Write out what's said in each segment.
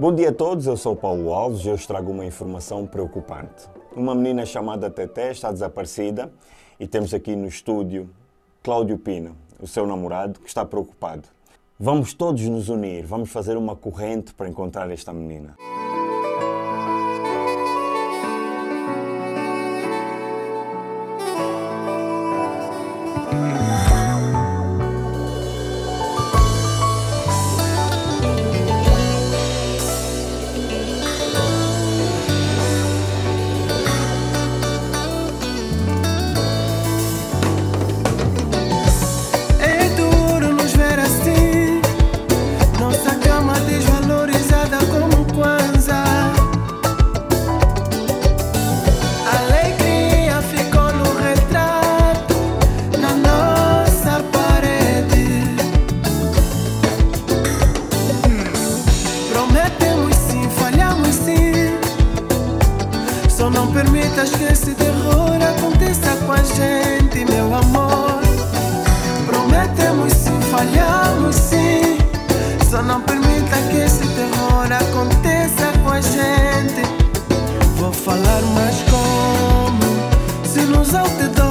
Bom dia a todos, eu sou Paulo Alves e hoje trago uma informação preocupante. Uma menina chamada Teté está desaparecida e temos aqui no estúdio Cláudio Pina, o seu namorado, que está preocupado. Vamos todos nos unir, vamos fazer uma corrente para encontrar esta menina. Permitas que esse terror aconteça com a gente, meu amor Prometemos sim, falhamos sim. Só não permita que esse terror aconteça com a gente. Vou falar mais como se nos outdoors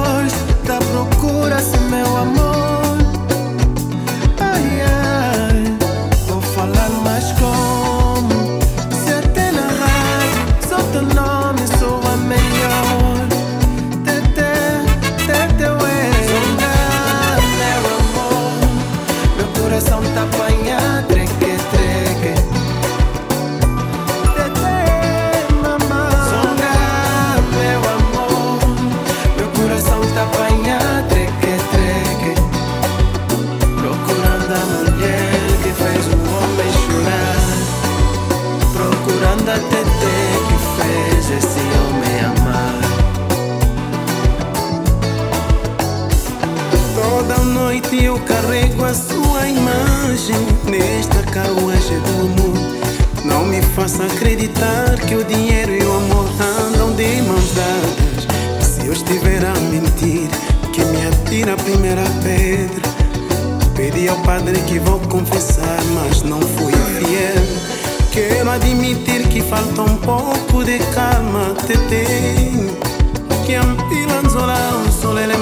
carrego a sua imagem nesta carruagem do amor. Não me faça acreditar que o dinheiro e o amor andam de mãos dadas. Se eu estiver a mentir, que me atira a primeira pedra. Pedi ao padre que vou confessar, mas não fui fiel. Quero admitir que falta um pouco de calma, tete. Que ampila anzola, un sole le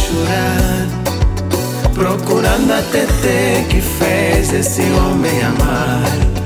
chorar Procurando a tete que fez esse homem amar